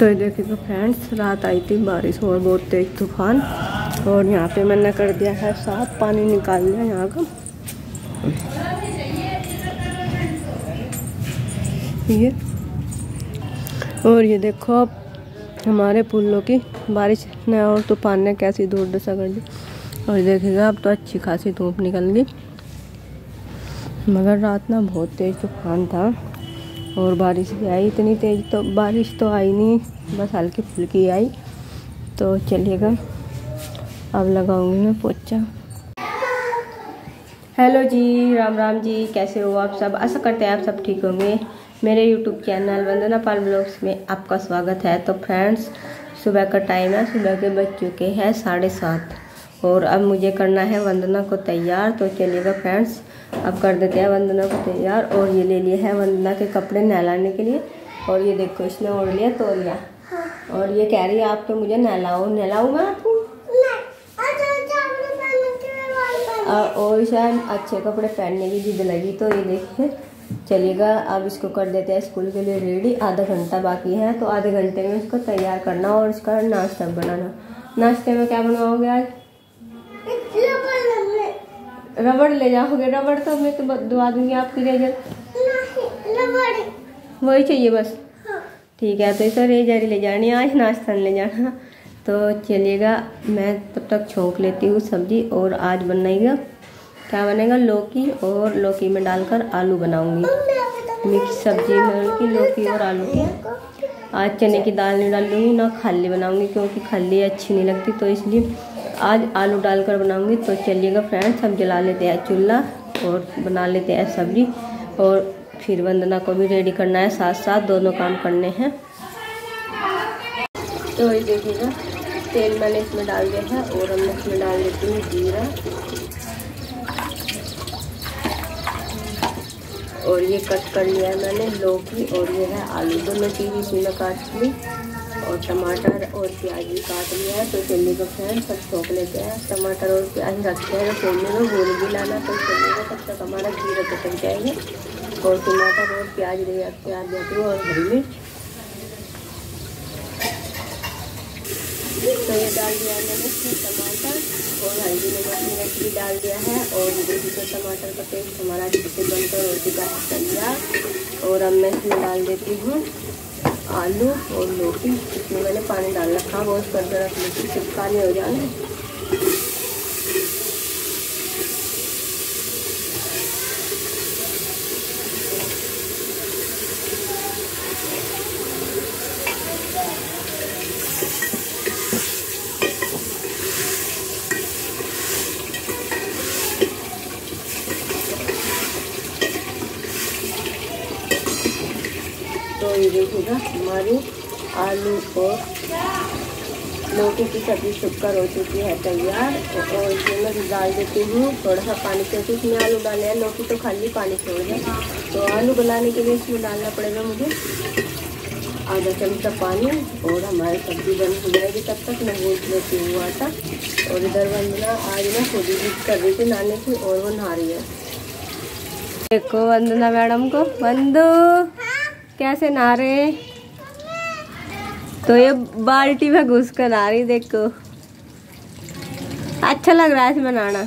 तो ये देखिएगा तो फ्रेंड्स, रात आई थी, बारिश और बहुत तेज तूफ़ान। और यहाँ पे मैंने कर दिया है साफ़, पानी निकाल लिया यहाँ का। ये। और ये देखो अब हमारे पुलों की बारिश ने और तूफ़ान ने कैसी दूर दशा कर दी। और देखिएगा, अब तो अच्छी खासी धूप निकल गई। मगर रात ना बहुत तेज़ तूफ़ान था। और बारिश भी आई इतनी तेज़ तो बारिश तो आई नहीं, बस हल्की फुल्की आई। तो चलिएगा, अब लगाऊँगी मैं पोचा हेलो जी, राम राम जी, कैसे हो आप सब? ऐसा करते हैं आप सब ठीक होंगे। मेरे YouTube channel Vandana Pal vlogs में आपका स्वागत है। तो फ्रेंड्स, सुबह का टाइम है, सुबह के बज चुके हैं साढ़े सात। और अब मुझे करना है वंदना को तैयार। तो चलिएगा, फ्रेंड्स अब कर देते हैं वंदना को तैयार। और ये ले लिए हैं वंदना के कपड़े नहलाने के लिए। और ये देखो इसने ओढ़ लिया तोलिया और ये कह रही है, आप तो मुझे नहलाओ। नहलाऊ मैं आपको? और शायद अच्छे कपड़े पहनने की जिद लगी तो ये देखिए। चलेगा अब इसको कर देते हैं स्कूल के लिए रेडी। आधा घंटा बाकी है तो आधे घंटे में इसको तैयार करना और इसका नाश्ता बनाना। नाश्ते में क्या बनवाओगे आज? रबड़ ले जाओगे रबड़ तो मैं तो दवा दूँगी आपकी जल वही चाहिए बस। हाँ। ठीक है तो इसे रेजर जारी ले जानी आज नाश्ता ले जाना। तो चलिएगा मैं तब तक छोंक लेती हूँ सब्ज़ी और आज बनाएगा क्या बनेगा? लौकी और लौकी में डालकर आलू बनाऊँगी। मिक्स सब्ज़ी में लौकी और आलू की। आज चने की दाल नहीं डालूँगी ना खाली बनाऊँगी क्योंकि खाली अच्छी नहीं लगती तो इसलिए आज आलू डालकर बनाऊँगी तो चलिएगा फ्रेंड्स हम जला लेते हैं चूल्हा और बना लेते हैं सब्ज़ी। और फिर वंदना को भी रेडी करना है साथ साथ दोनों काम करने हैं। तो ये देखिएगा, तेल मैंने इसमें डाल दिया है और हमने इसमें डाल देती हूँ जीरा। और ये कट कर लिया है मैंने, लौकी और ये है आलू। दोनों चीज़ इसी में काट ली। और टमाटर और प्याज भी काट लिया है तो चलिए को फ्रेंड सब छोंक लेते हैं। टमाटर और प्याज रखते हैं चलने में भूल भी लाना तो चलने को तब तक हमारा घी रख जाएँगे। और टमाटर और प्याज ले प्याज देती हूँ और हरी मिर्च। तो ये डाल दिया मैंने इसमें टमाटर, और हल्दी नमक मिर्च भी डाल दिया है। और देखिए तो टमाटर का पेस्ट हमारा अच्छे से बनकर रोटी का है तैयार और अब मैं इसमें डाल देती हूँ। आलू और लोटी इसमें मैंने पानी डाल रखा बहुत फर्दर आप लौकी चिपका नहीं हो जाए। और ये देखिएगा हमारी आलू और लौकी की सब्ज़ी सुखकर हो चुकी है तैयार। और इसमें मैं डाल देती हूँ, थोड़ा सा पानी क्योंकि इसमें आलू डाले हैं लौकी तो खाली पानी छोड़ है तो आलू बनाने के लिए इसमें डालना पड़ेगा मुझे आधा चमचा पानी, और हमारी सब्ज़ी बंद हो जाएगी तब तक। मैं गूंद लेती हूँ आटा और इधर वंदना आज ना खुद ही कर रही थी नाने की, और वो नहा रही है। देखो वंदना मैडम को बंदू कैसे नहा रहे तो ये बाल्टी में घुस कर आ रही, देखो। अच्छा लग रहा है इसमें नहाना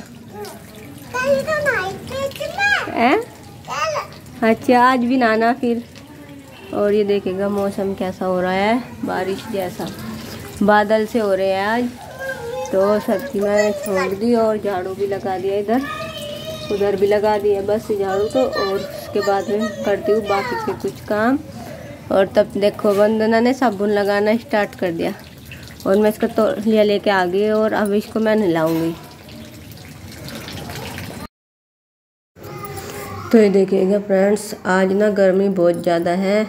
है? अच्छा आज भी नहाना फिर। और ये देखेगा मौसम कैसा हो रहा है, बारिश जैसा। बादल से हो रहे हैं आज। तो सब्ज़ी मैंने छोड़ दी और झाड़ू भी लगा दिया इधर। उधर भी लगा दिया बस झाड़ू तो और उसके बाद में करती हूँ बाकी के कुछ काम। और तब देखो, वंदना ने साबुन लगाना स्टार्ट कर दिया। और मैं इसका तौलिया लेके आ गई और अब इसको मैं नहलाऊँगी। तो ये देखिएगा फ्रेंड्स, आज ना गर्मी बहुत ज़्यादा है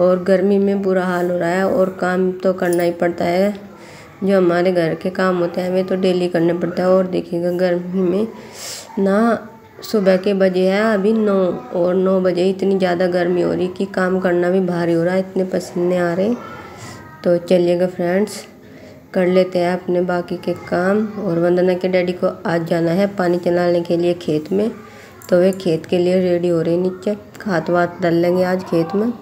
और गर्मी में बुरा हाल हो रहा है और काम तो करना ही पड़ता है। जो हमारे घर के काम होते हैं, हमें तो डेली करने पड़ता है। और देखिएगा गर्मी में ना सुबह के बजे हैं, अभी नौ और नौ बजे। इतनी ज़्यादा गर्मी हो रही कि काम करना भी भारी हो रहा है, इतने पसीने आ रहे तो चलिएगा फ्रेंड्स, कर लेते हैं अपने बाकी के काम। और वंदना के डैडी को आज जाना है पानी चलाने के लिए खेत में। तो वे खेत के लिए रेडी हो रहे नीचे। खाद वात डाल लेंगे आज खेत में।